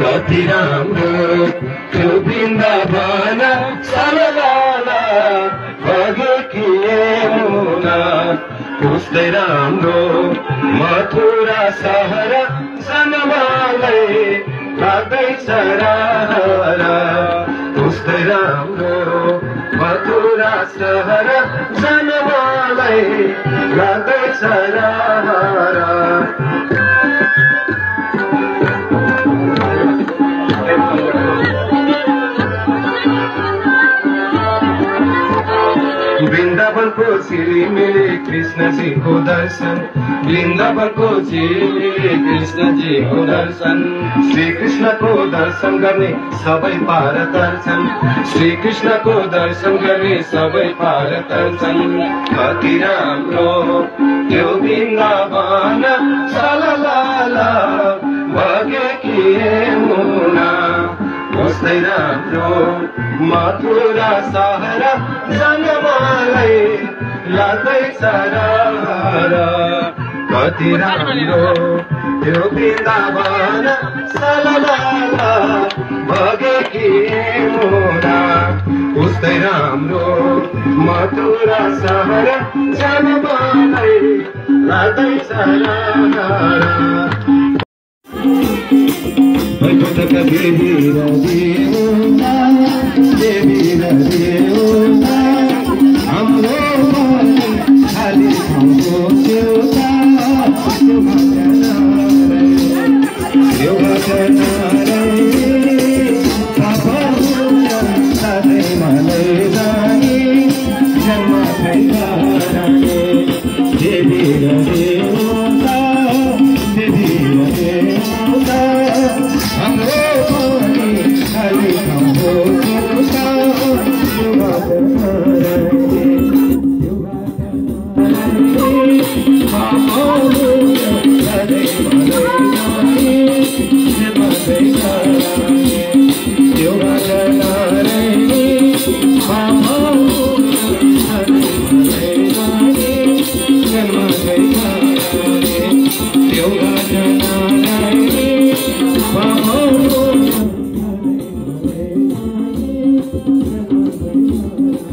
कति राम्रो त्यो उस्तै राम्रो मथुरा सहर जन्मालै राम्रो मथुरा सहर जन्मालै वृन्दावनको झिलिमिली कृष्णजीको दर्शन। वृन्दावनको झिलिमिली कृष्णजीको दर्शन। श्री कृष्णको दर्शन गर्ने सबै पार तर्छन् श्री कृष्णको दर्शन गर्ने सबै पार तर्छन् कति राम्रो त्यो वृन्दावन। मथुरा सहर जन्मालै लाग्दैछ र कति राम्रो त्यो वृन्दावन सललाला। भगे कि मुना उस्तै राम्रो मथुरा सहर जन्मालै लाग्दैछ र Devi Radhe Om Devi Radhe Om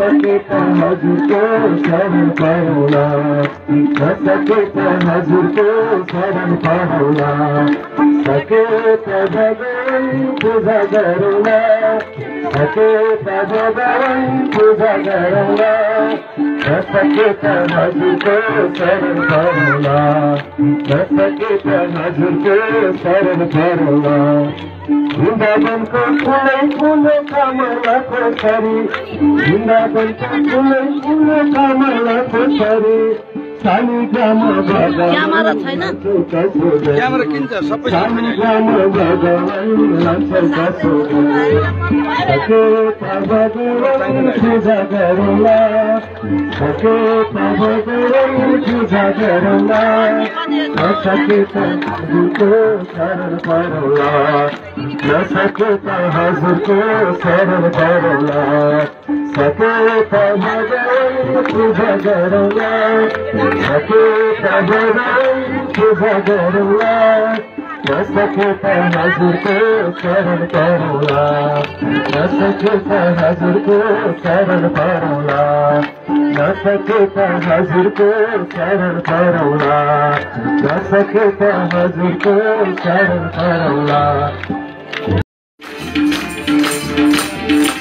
सघेत हज़ो धन करोला सके त हज़ो धन कर सर करण करी विंदानि खसारी क्यामेरा छैन? क्यामेरा किन्छ सबै। सकेता हजर को सरल करोला सकेता भगवान तुझा करला सकेता भगवान तुझा करला न सकेता हजर को सरल करला न सकेता को सरल करला न सकेता हजर को शरण करौला न सकेता हजर को शरण करौला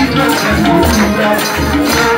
Thank you.